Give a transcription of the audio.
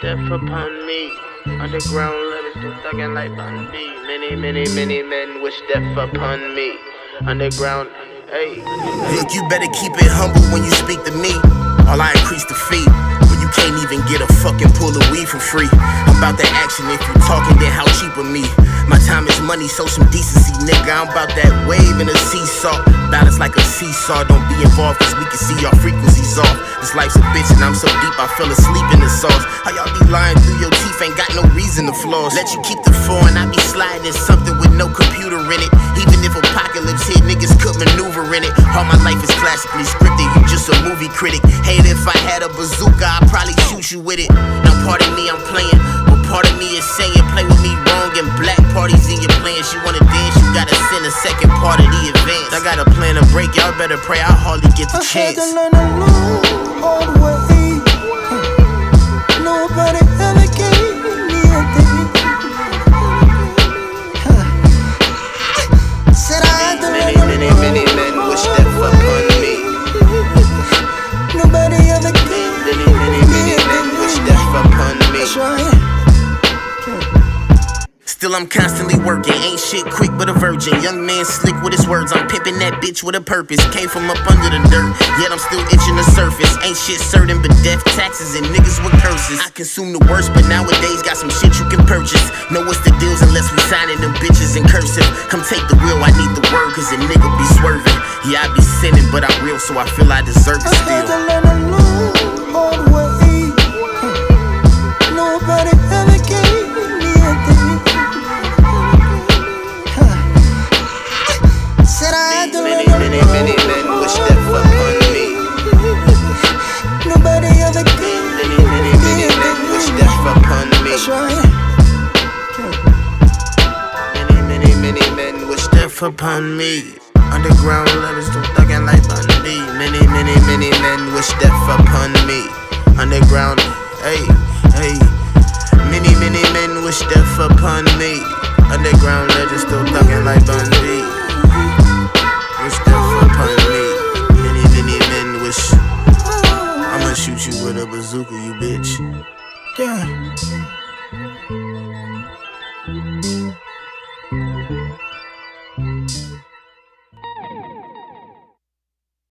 death upon me. Underground living, still thugging like Bun B. Many, many, many men wish death upon me. Underground, hey. Look, you better keep it humble when you speak to me. All I increase the fee. When you can't even get a fucking pull of weed for free. I'm about that action. If you talking, then how cheap of me? My time is money, so some decency, nigga. I'm about that wave in a seesaw. Balance like a seesaw. Don't be involved, cause we can see our frequencies off. This life's a bitch, and I'm so deep, I fell asleep in the sauce. How y'all be lying through your teeth? Ain't got no reason to floss. Let you keep the foreign, I be sliding in something with no computer in it. Even if apocalypse hit, niggas could maneuver in it. All my life is classically scripted, you just a movie critic. Hate if I had a bazooka, I'd probably shoot you with it. Now, pardon me, I'm playing, but part of me is saying, play with me wrong and black parties in your plans. You wanna dance, you gotta send a second part of the advance. I got a plan to break, y'all better pray, I hardly get the I chance. Still, I'm constantly working. Ain't shit quick, but a virgin. Young man slick with his words. I'm pimping that bitch with a purpose. Came from up under the dirt, yet I'm still itching the surface. Ain't shit certain, but death, taxes, and niggas with curses. I consume the worst, but nowadays got some shit you can purchase. Know what's the deals unless we signing them bitches in cursive. Come take the wheel, I need the word, cause a nigga be swerving. Yeah, I be sinning, but I'm real, so I feel I deserve it I had to still. Death upon me. Underground lovers still thugging like Bun B. Many, many, many men wish death upon me. Underground, hey, hey. Many, many men wish death upon me. Underground legends still thugging like Bun B. Wish death upon me. Many, many men wish. I'ma shoot you with a bazooka, you bitch. Yeah.